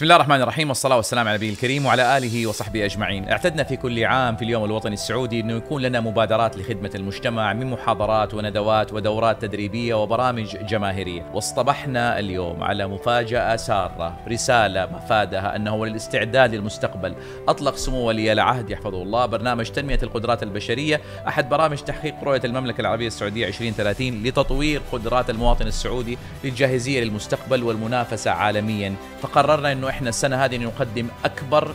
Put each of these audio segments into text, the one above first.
بسم الله الرحمن الرحيم والصلاة والسلام على النبي الكريم وعلى آله وصحبه أجمعين. اعتدنا في كل عام في اليوم الوطني السعودي أنه يكون لنا مبادرات لخدمة المجتمع من محاضرات وندوات ودورات تدريبية وبرامج جماهيرية. واصطبحنا اليوم على مفاجأة سارة رسالة مفادها أنه للاستعداد للمستقبل. أطلق سمو ولي العهد يحفظه الله برنامج تنمية القدرات البشرية أحد برامج تحقيق رؤية المملكة العربية السعودية 2030 لتطوير قدرات المواطن السعودي للجاهزية للمستقبل والمنافسة عالميا. فقررنا أنه إحنا السنة هذه نقدم أكبر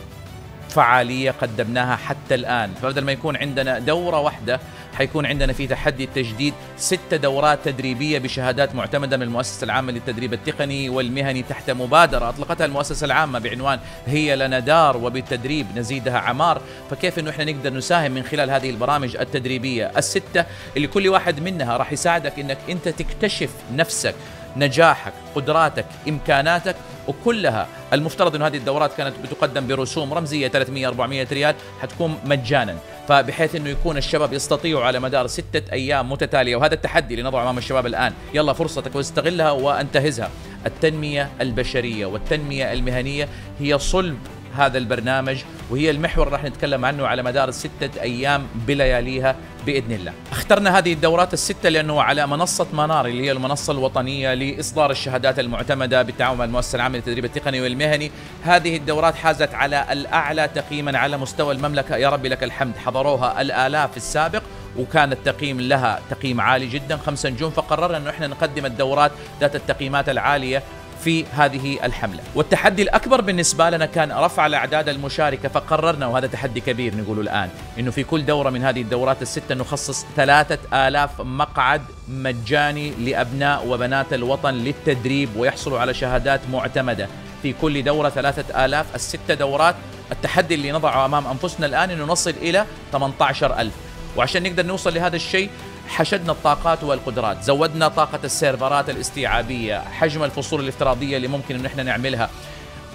فعالية قدمناها حتى الآن. فبدل ما يكون عندنا دورة واحدة حيكون عندنا في تحدي التجديد ست دورات تدريبية بشهادات معتمدة من المؤسسة العامة للتدريب التقني والمهني تحت مبادرة. أطلقتها المؤسسة العامة بعنوان هي لنا دار وبالتدريب نزيدها عمار. فكيف أنه إحنا نقدر نساهم من خلال هذه البرامج التدريبية؟ الستة اللي كل واحد منها راح يساعدك أنك أنت تكتشف نفسك. نجاحك قدراتك إمكاناتك وكلها المفترض أن هذه الدورات كانت بتقدم برسوم رمزية 300 400 ريال حتكون مجانا. فبحيث أنه يكون الشباب يستطيعوا على مدار ستة أيام متتالية وهذا التحدي اللي نضعه أمام الشباب الآن. يلا فرصتك واستغلها وانتهزها. التنمية البشرية والتنمية المهنية هي صلب هذا البرنامج وهي المحور راح نتكلم عنه على مدار الستة أيام بلياليها بإذن الله. اخترنا هذه الدورات الستة لأنه على منصة منار اللي هي المنصة الوطنية لإصدار الشهادات المعتمدة بالتعاون مع المؤسسة العامة للتدريب التقني والمهني. هذه الدورات حازت على الأعلى تقييما على مستوى المملكة. يا رب لك الحمد. حضروها الآلاف السابق وكان التقييم لها تقييم عالي جدا. خمسة نجوم فقررنا إنه إحنا نقدم الدورات ذات التقييمات العالية في هذه الحملة. والتحدي الأكبر بالنسبة لنا كان رفع الأعداد المشاركة فقررنا وهذا تحدي كبير نقول الآن أنه في كل دورة من هذه الدورات الستة نخصص ثلاثة آلاف مقعد مجاني لأبناء وبنات الوطن للتدريب ويحصلوا على شهادات معتمدة. في كل دورة ثلاثة آلاف الستة دورات. التحدي اللي نضعه أمام أنفسنا الآن أنه نصل إلى 18 ألف. وعشان نقدر نوصل لهذا الشيء حشدنا الطاقات والقدرات زودنا طاقة السيرفرات الاستيعابية حجم الفصول الافتراضية اللي ممكن أن إحنا نعملها.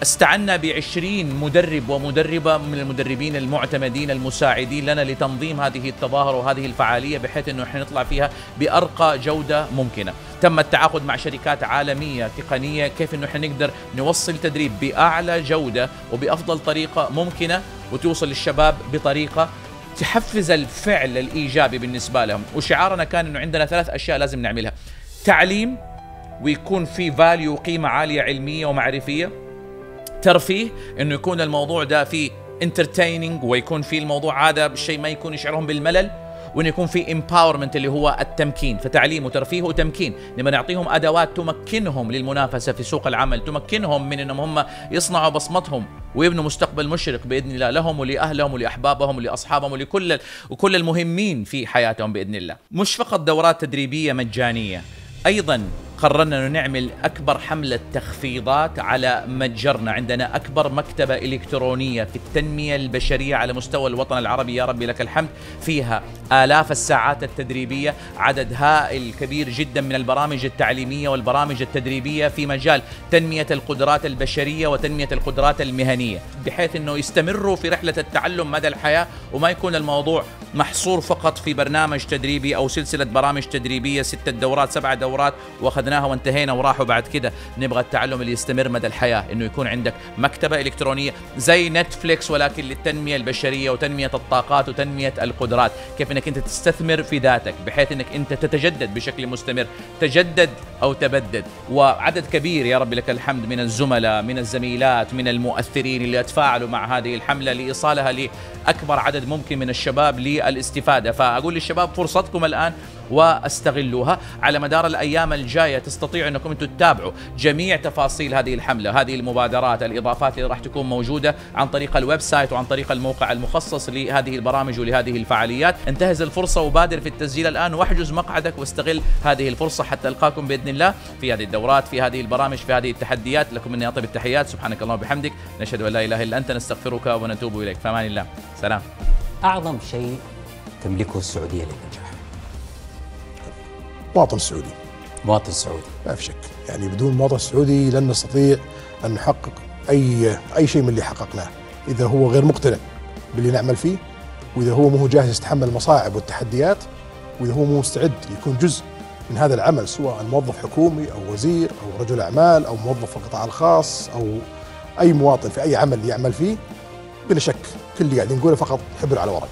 استعنا بعشرين مدرب ومدربة من المدربين المعتمدين المساعدين لنا لتنظيم هذه التظاهر وهذه الفعالية بحيث أنه إحنا نطلع فيها بأرقى جودة ممكنة. تم التعاقد مع شركات عالمية تقنية كيف أنه إحنا نقدر نوصل تدريب بأعلى جودة وبأفضل طريقة ممكنة وتوصل للشباب بطريقة تحفز الفعل الإيجابي بالنسبة لهم. وشعارنا كان إنه عندنا ثلاث أشياء لازم نعملها. تعليم ويكون في value قيمه عالية علمية ومعرفية. ترفيه إنه يكون الموضوع ده فيه entertaining ويكون في الموضوع هذا بالشيء ما يكون يشعرهم بالملل. وانه يكون في empowerment اللي هو التمكين فتعليم وترفيه وتمكين لما نعطيهم أدوات تمكنهم للمنافسة في سوق العمل تمكنهم من إنهم هم يصنعوا بصمتهم ويبنوا مستقبل مشرق بإذن الله لهم ولأهلهم ولأحبابهم ولأصحابهم ولكل وكل المهمين في حياتهم بإذن الله. مش فقط دورات تدريبية مجانية أيضا قررنا أنه نعمل أكبر حملة تخفيضات على متجرنا، عندنا أكبر مكتبة إلكترونية في التنمية البشرية على مستوى الوطن العربي. يا ربي لك الحمد، فيها آلاف الساعات التدريبية، عدد هائل كبير جدا من البرامج التعليمية والبرامج التدريبية في مجال تنمية القدرات البشرية وتنمية القدرات المهنية، بحيث إنه يستمروا في رحلة التعلم مدى الحياة وما يكون الموضوع محصور فقط في برنامج تدريبي أو سلسلة برامج تدريبية ستة دورات سبعة دورات وأخذناها وانتهينا وراحوا بعد كده. نبغى التعلم اللي يستمر مدى الحياة إنه يكون عندك مكتبة إلكترونية زي نتفليكس ولكن للتنمية البشرية وتنمية الطاقات وتنمية القدرات. كيف إنك أنت تستثمر في ذاتك بحيث إنك أنت تتجدد بشكل مستمر. تجدد أو تبدد. وعدد كبير يا رب لك الحمد من الزملاء من الزميلات من المؤثرين اللي اتفاعلوا مع هذه الحملة لإيصالها لأكبر عدد ممكن من الشباب للاستفادة. فأقول للشباب فرصتكم الآن واستغلوها. على مدار الأيام الجاية تستطيعوا أنكم أنتم تتابعوا جميع تفاصيل هذه الحملة. هذه المبادرات الإضافات اللي راح تكون موجودة عن طريق ال website وعن طريق الموقع المخصص لهذه البرامج ولهذه الفعاليات. انتهز الفرصة وبادر في التسجيل الآن واحجز مقعدك واستغل هذه الفرصة حتى ألقاكم بإذن الله في هذه الدورات في هذه البرامج في هذه التحديات. لكم مني اطيب التحيات. سبحانك اللهم وبحمدك. نشهد أن لا إله إلا أنت. نستغفرك ونتوب إليك. فأمان الله. سلام. أعظم شيء تملكه السعودية للنجاح. مواطن سعودي. مواطن سعودي. ما في شك. يعني بدون مواطن سعودي لن نستطيع أن نحقق أي أي شيء من اللي حققناه. إذا هو غير مقتنع باللي نعمل فيه وإذا هو مو جاهز يتحمل المصاعب والتحديات وإذا هو مو مستعد يكون جزء من هذا العمل سواء موظف حكومي أو وزير أو رجل أعمال أو موظف في القطاع الخاص أو أي مواطن في أي عمل يعمل فيه بلا شك كل اللي قاعدين نقوله فقط حبر على ورق.